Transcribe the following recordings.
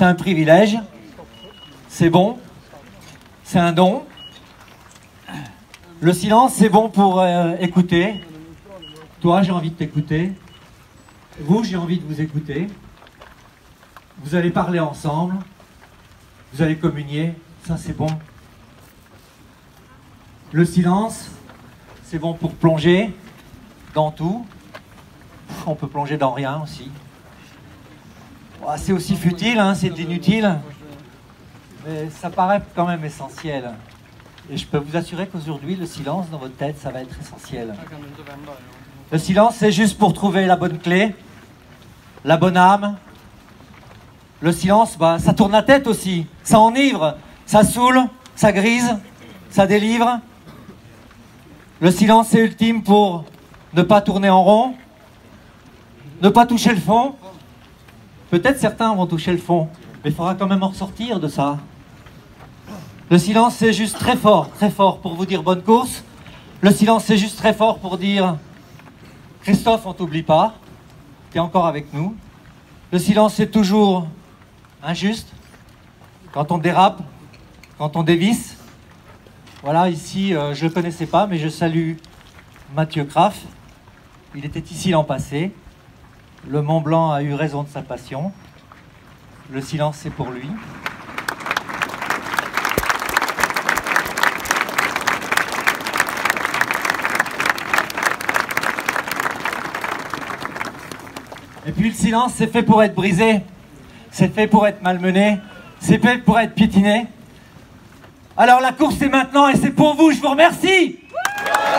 c'est un privilège, c'est bon, c'est un don. Le silence, c'est bon pour euh, écouter. Toi, j'ai envie de t'écouter. Vous, j'ai envie de vous écouter. Vous allez parler ensemble. Vous allez communier. Ça, c'est bon. Le silence, c'est bon pour plonger dans tout. On peut plonger dans rien aussi. Ouah, C'est aussi futile, hein, c'est inutile. Mais ça paraît quand même essentiel. Et je peux vous assurer qu'aujourd'hui, le silence dans votre tête, ça va être essentiel. Le silence, c'est juste pour trouver la bonne clé, la bonne âme. Le silence, bah, ça tourne la tête aussi. Ça enivre, ça saoule, ça grise, ça délivre. Le silence, c'est ultime pour ne pas tourner en rond, ne pas toucher le fond. Peut-être certains vont toucher le fond, mais il faudra quand même en ressortir de ça. Le silence, c'est juste très fort, très fort pour vous dire bonne course. Le silence, c'est juste très fort pour dire Christophe, on t'oublie pas, tu es encore avec nous. Le silence, c'est toujours injuste. Quand on dérape, quand on dévisse. Voilà, ici, euh, je ne connaissais pas, mais je salue Mathieu Kraft. Il était ici l'an passé. Le Mont Blanc a eu raison de sa passion. Le silence, c'est pour lui. Et puis le silence, c'est fait pour être brisé, c'est fait pour être malmené, c'est fait pour être piétiné. Alors la course c'est maintenant et c'est pour vous, je vous remercie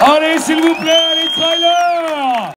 Allez, s'il vous plaît, les trailers